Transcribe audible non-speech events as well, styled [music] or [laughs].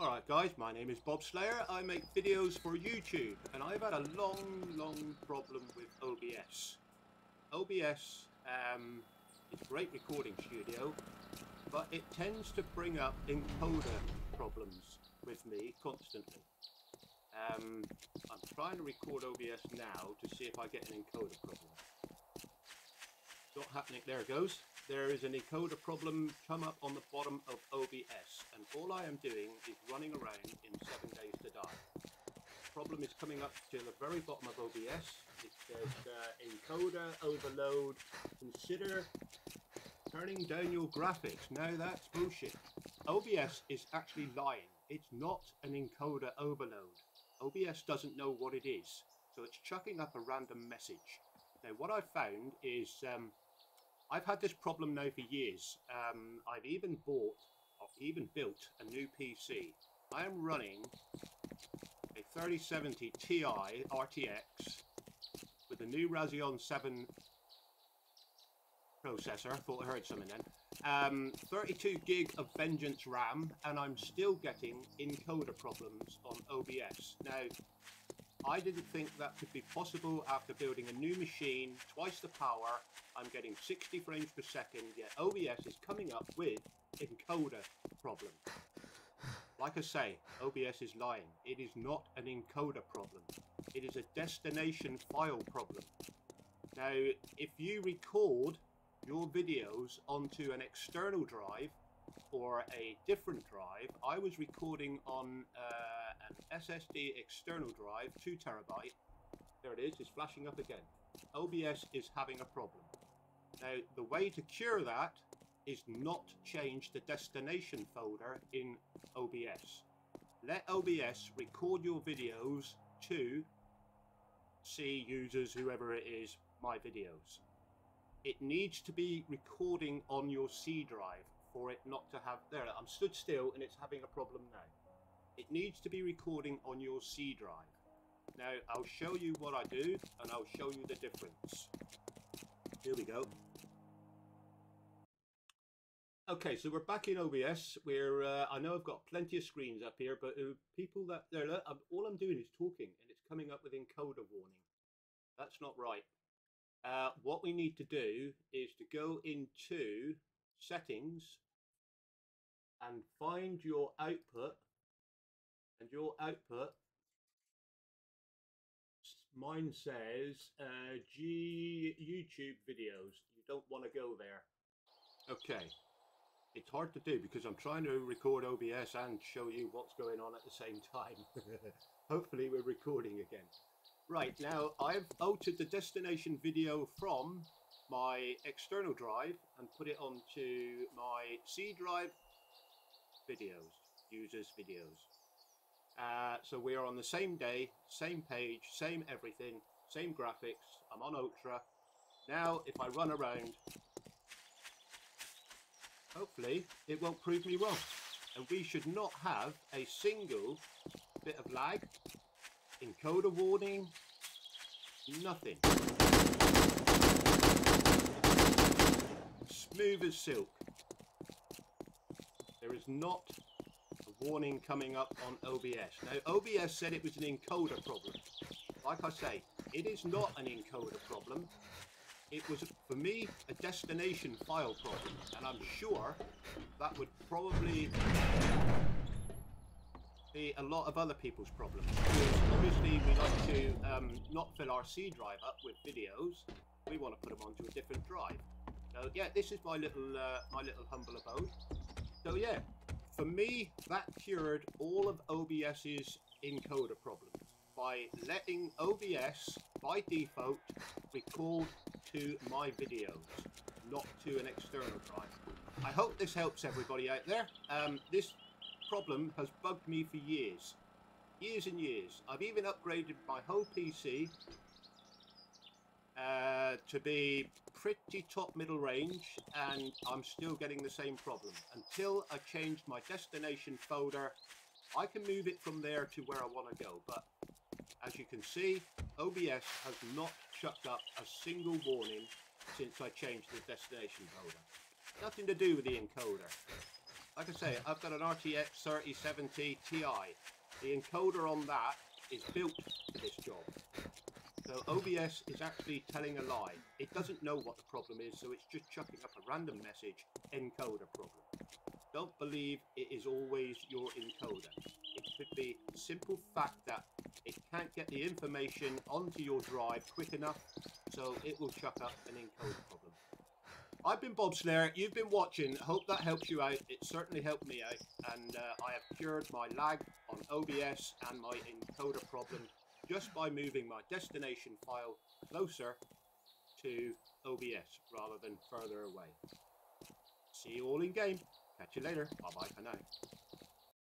Alright guys, my name is Bob Slayer. I make videos for YouTube and I've had a long, long problem with OBS. OBS um, is a great recording studio, but it tends to bring up encoder problems with me constantly. Um, I'm trying to record OBS now to see if I get an encoder problem. Not happening, there it goes there is an encoder problem come up on the bottom of OBS and all I am doing is running around in 7 days to die. Problem is coming up to the very bottom of OBS. It says uh, encoder overload, consider turning down your graphics. Now that's bullshit. OBS is actually lying. It's not an encoder overload. OBS doesn't know what it is. So it's chucking up a random message. Now what I've found is um, I've had this problem now for years. Um, I've even bought, even built a new PC. I am running a 3070 Ti RTX with a new Radeon 7 processor. I thought I heard something then. Um, 32 gig of Vengeance RAM, and I'm still getting encoder problems on OBS. Now, I didn't think that could be possible after building a new machine, twice the power. I'm getting 60 frames per second, yet OBS is coming up with encoder problem. Like I say, OBS is lying. It is not an encoder problem. It is a destination file problem. Now, if you record your videos onto an external drive or a different drive, I was recording on uh, SSD external drive, 2 terabyte. There it is, it's flashing up again. OBS is having a problem. Now, the way to cure that is not change the destination folder in OBS. Let OBS record your videos to C users, whoever it is, my videos. It needs to be recording on your C drive for it not to have... There, I'm stood still and it's having a problem now. It needs to be recording on your C drive. Now, I'll show you what I do, and I'll show you the difference. Here we go. Okay, so we're back in OBS. We're, uh, I know I've got plenty of screens up here, but uh, people that, there, I'm, all I'm doing is talking, and it's coming up with encoder warning. That's not right. Uh, what we need to do is to go into settings and find your output and your output mine says uh, G YouTube videos. You don't want to go there. Okay. It's hard to do because I'm trying to record OBS and show you what's going on at the same time. [laughs] Hopefully we're recording again. Right, now I've altered the destination video from my external drive and put it onto my C drive videos, users videos. Uh, so we are on the same day, same page, same everything, same graphics. I'm on Ultra. Now, if I run around, hopefully it won't prove me wrong. And we should not have a single bit of lag, encoder warning, nothing. Smooth as silk. There is not warning coming up on OBS. Now, OBS said it was an encoder problem. Like I say, it is not an encoder problem. It was, for me, a destination file problem. And I'm sure that would probably be a lot of other people's problems. Because obviously we like to um, not fill our C drive up with videos. We want to put them onto a different drive. So yeah, this is my little uh, my little humble abode. So yeah, for me, that cured all of OBS's encoder problems by letting OBS, by default, be called to my videos, not to an external drive. I hope this helps everybody out there. Um, this problem has bugged me for years. Years and years. I've even upgraded my whole PC uh, to be pretty top middle range and I'm still getting the same problem. Until I change my destination folder, I can move it from there to where I want to go. But as you can see, OBS has not chucked up a single warning since I changed the destination folder. Nothing to do with the encoder. like I say, I've got an RTX 3070 Ti. The encoder on that is built for this job. So OBS is actually telling a lie. It doesn't know what the problem is, so it's just chucking up a random message, encoder problem. Don't believe it is always your encoder. It could be simple fact that it can't get the information onto your drive quick enough, so it will chuck up an encoder problem. I've been Bob Slayer, you've been watching, hope that helps you out, it certainly helped me out, and uh, I have cured my lag on OBS and my encoder problem just by moving my destination file closer to OBS rather than further away. See you all in game. Catch you later. Bye bye for now.